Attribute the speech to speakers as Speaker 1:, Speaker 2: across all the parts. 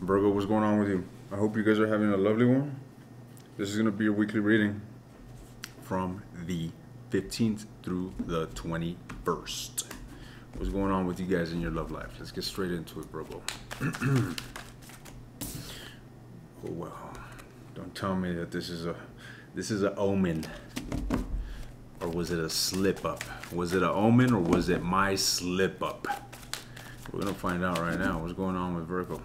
Speaker 1: Virgo, what's going on with you? I hope you guys are having a lovely one. This is going to be your weekly reading from the 15th through the 21st. What's going on with you guys in your love life? Let's get straight into it, Virgo. oh, well. Don't tell me that this is a this is a omen. Or was it a slip up? Was it an omen or was it my slip up? We're going to find out right now what's going on with Virgo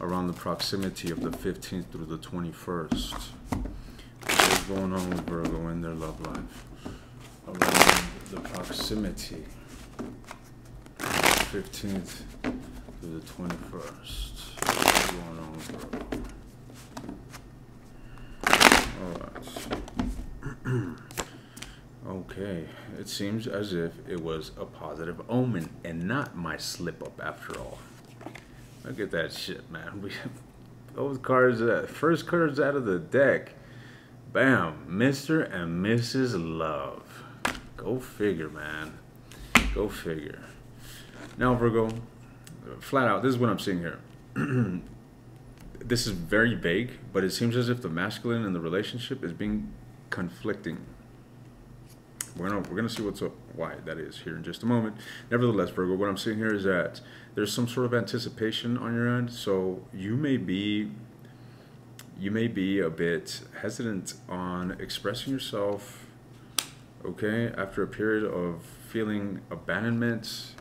Speaker 1: around the proximity of the 15th through the 21st. What's going on with Virgo in their love life? Around the proximity of the 15th through the 21st. What's going on with Virgo? Alright. okay, it seems as if it was a positive omen and not my slip up after all. Look at that shit, man. We those cards, uh, first cards out of the deck. Bam, Mr. and Mrs. Love. Go figure, man. Go figure. Now, Virgo, flat out, this is what I'm seeing here. this is very vague, but it seems as if the masculine in the relationship is being conflicting we're gonna we're gonna see what's up, why that is here in just a moment. Nevertheless, Virgo, what I'm seeing here is that there's some sort of anticipation on your end, so you may be you may be a bit hesitant on expressing yourself. Okay, after a period of feeling abandonment,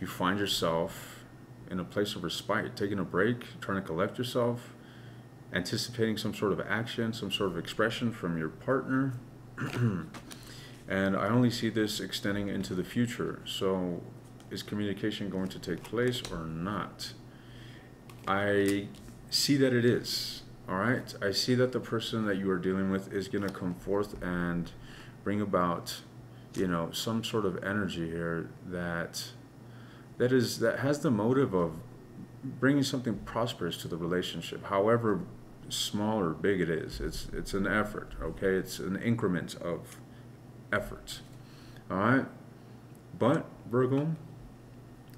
Speaker 1: you find yourself in a place of respite, taking a break, trying to collect yourself, anticipating some sort of action, some sort of expression from your partner. And I only see this extending into the future. So is communication going to take place or not? I see that it is. All right. I see that the person that you are dealing with is going to come forth and bring about, you know, some sort of energy here that that is that has the motive of bringing something prosperous to the relationship. However small or big it is, it's it's an effort. Okay, it's an increment of efforts. All right? But, Virgo,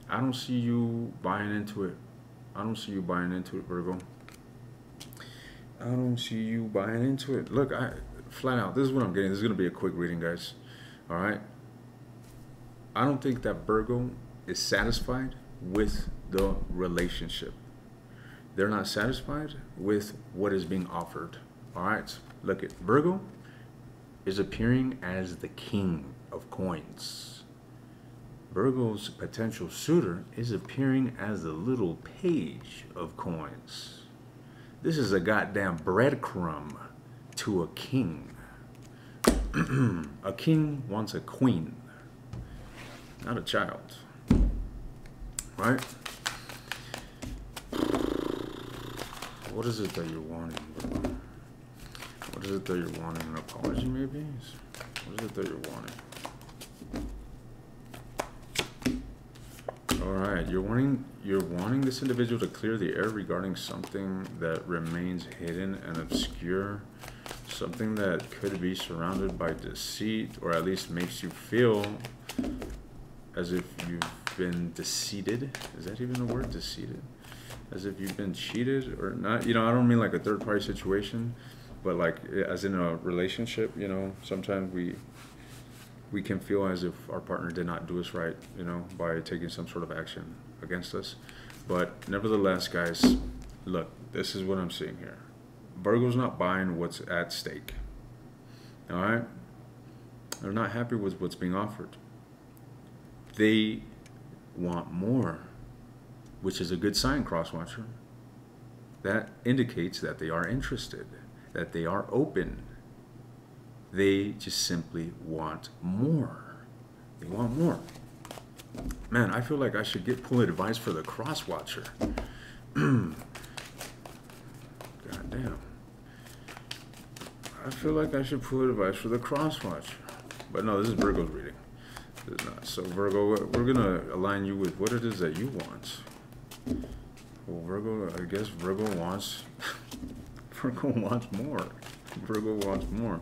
Speaker 1: I don't see you buying into it. I don't see you buying into it, Virgo. I don't see you buying into it. Look, I flat out, this is what I'm getting. This is going to be a quick reading, guys. All right? I don't think that Virgo is satisfied with the relationship. They're not satisfied with what is being offered. All right? Look at Virgo is appearing as the king of coins. Virgo's potential suitor is appearing as the little page of coins. This is a goddamn breadcrumb to a king. a king wants a queen, not a child. Right? What is it that you're wanting, is it that you're wanting? An apology, maybe? What is it that you're wanting? All right, you're wanting you're wanting this individual to clear the air regarding something that remains hidden and obscure, something that could be surrounded by deceit, or at least makes you feel as if you've been deceived. Is that even a word, deceived? As if you've been cheated or not? You know, I don't mean like a third party situation but like as in a relationship you know sometimes we we can feel as if our partner did not do us right you know by taking some sort of action against us. But nevertheless guys look this is what i'm seeing here. Virgo's not buying what's at stake all right? They're not happy with what's being offered. They want more which is a good sign crosswatcher. That indicates that they are interested that they are open. They just simply want more. They want more. Man, I feel like I should get pull advice for the cross watcher. God damn. I feel like I should pull advice for the cross watcher. But no, this is Virgo's reading. So Virgo, we're gonna align you with what it is that you want. Well, Virgo, I guess Virgo wants Virgo wants more. Virgo wants more.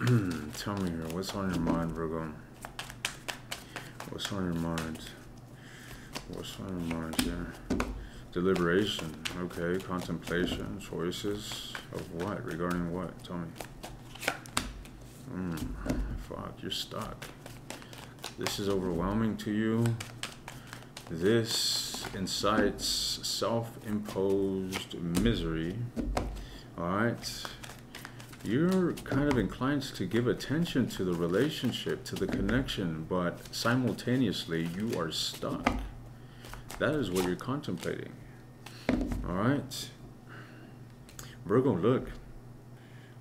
Speaker 1: Tell me here, what's on your mind, Virgo? What's on your mind? What's on your mind here? Deliberation. Okay. Contemplation. Choices of what? Regarding what? Tell me. Hmm. Fuck. You're stuck. This is overwhelming to you. This incites self imposed misery. Alright? You're kind of inclined to give attention to the relationship, to the connection, but simultaneously you are stuck. That is what you're contemplating. Alright? Virgo, look.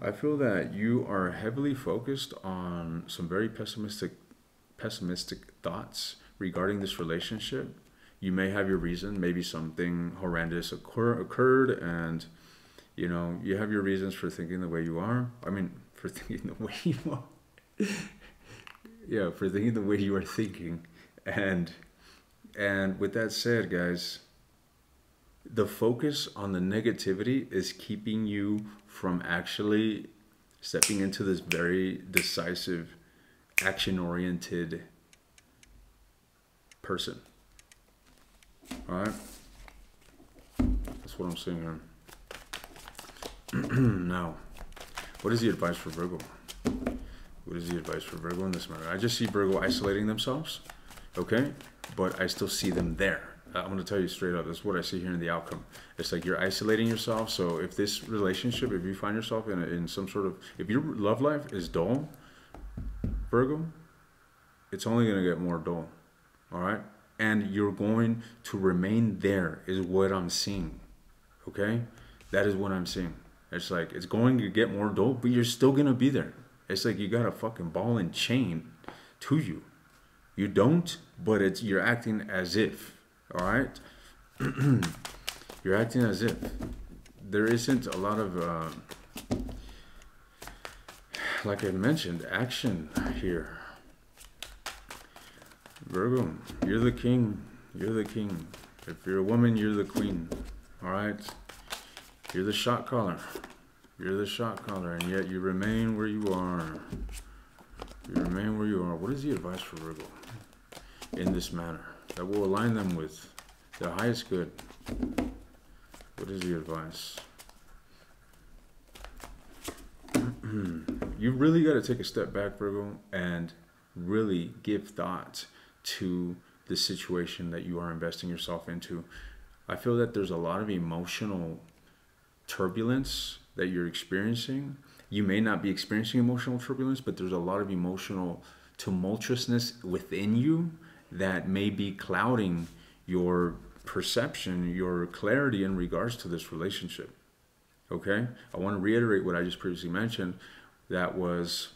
Speaker 1: I feel that you are heavily focused on some very pessimistic pessimistic thoughts regarding this relationship. You may have your reason, maybe something horrendous occur, occurred, and you know you have your reasons for thinking the way you are. I mean, for thinking the way you are. yeah, for thinking the way you are thinking, and and with that said, guys, the focus on the negativity is keeping you from actually stepping into this very decisive, action oriented person. All right? That's what I'm seeing here. now, what is the advice for Virgo? What is the advice for Virgo in this matter? I just see Virgo isolating themselves, okay? But I still see them there. I'm going to tell you straight up. That's what I see here in the outcome. It's like you're isolating yourself. So if this relationship, if you find yourself in, a, in some sort of, if your love life is dull, Virgo, it's only going to get more dull. All right. And you're going to remain there, is what I'm seeing. Okay. That is what I'm seeing. It's like it's going to get more dope, but you're still to be there. It's like you got a fucking ball and chain to you. You don't, but it's you're acting as if all right you're acting as if there isn't a lot of uh, like i mentioned action here virgo you're the king you're the king if you're a woman you're the queen all right you're the shot caller you're the shot caller and yet you remain where you are you remain where you are what is the advice for virgo in this manner that will align them with the highest good. What is the advice? you really got to take a step back, Virgo, and really give thought to the situation that you are investing yourself into. I feel that there's a lot of emotional turbulence that you're experiencing. You may not be experiencing emotional turbulence, but there's a lot of emotional tumultuousness within you that may be clouding your perception, your clarity in regards to this relationship. Okay? I want to reiterate what I just previously mentioned. That was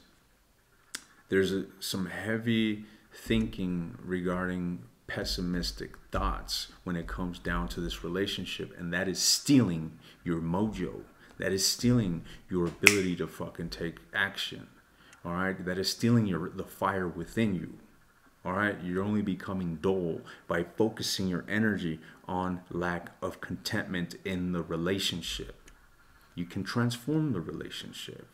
Speaker 1: there's a, some heavy thinking regarding pessimistic thoughts when it comes down to this relationship, and that is stealing your mojo. That is stealing your ability to fucking take action. All right? That is stealing your the fire within you. All right, you're only becoming dull by focusing your energy on lack of contentment in the relationship. You can transform the relationship.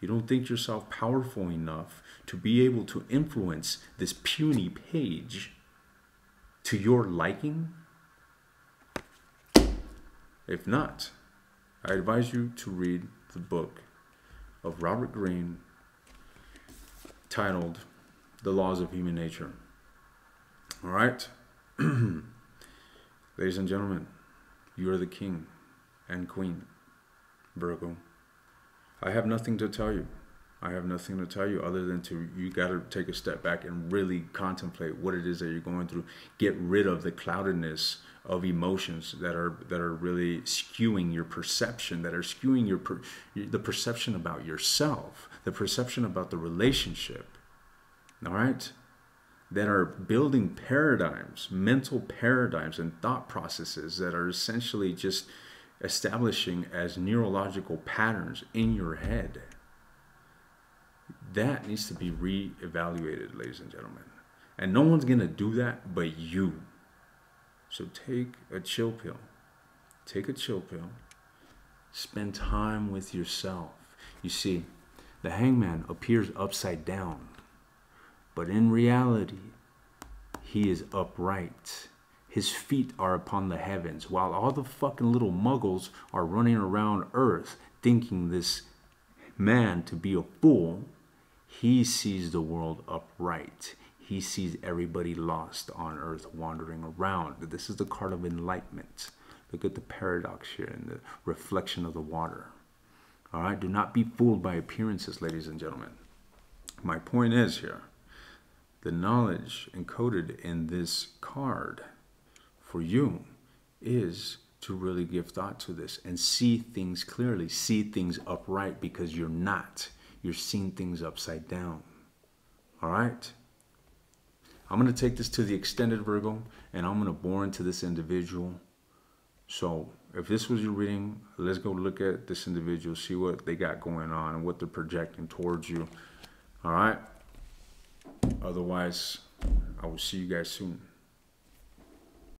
Speaker 1: You don't think yourself powerful enough to be able to influence this puny page to your liking? If not, I advise you to read the book of Robert Greene titled the laws of human nature. All right? Ladies and gentlemen, you are the king and queen, Virgo. I have nothing to tell you. I have nothing to tell you other than to you got to take a step back and really contemplate what it is that you're going through. Get rid of the cloudedness of emotions that are that are really skewing your perception, that are skewing your per, the perception about yourself, the perception about the relationship all right, that are building paradigms, mental paradigms, and thought processes that are essentially just establishing as neurological patterns in your head. That needs to be re-evaluated, ladies and gentlemen. And no one's going to do that but you. So take a chill pill. Take a chill pill. Spend time with yourself. You see, the hangman appears upside down but in reality, he is upright. His feet are upon the heavens, while all the fucking little muggles are running around earth thinking this man to be a fool. He sees the world upright. He sees everybody lost on earth wandering around. This is the card of enlightenment. Look at the paradox here and the reflection of the water. All right, do not be fooled by appearances, ladies and gentlemen. My point is here the knowledge encoded in this card for you is to really give thought to this and see things clearly, see things upright because you're not. You're seeing things upside down. All right? I'm going to take this to the extended Virgo and I'm going to bore into this individual. So, if this was your reading, let's go look at this individual, see what they got going on and what they're projecting towards you. All right? Otherwise, I will see you guys soon.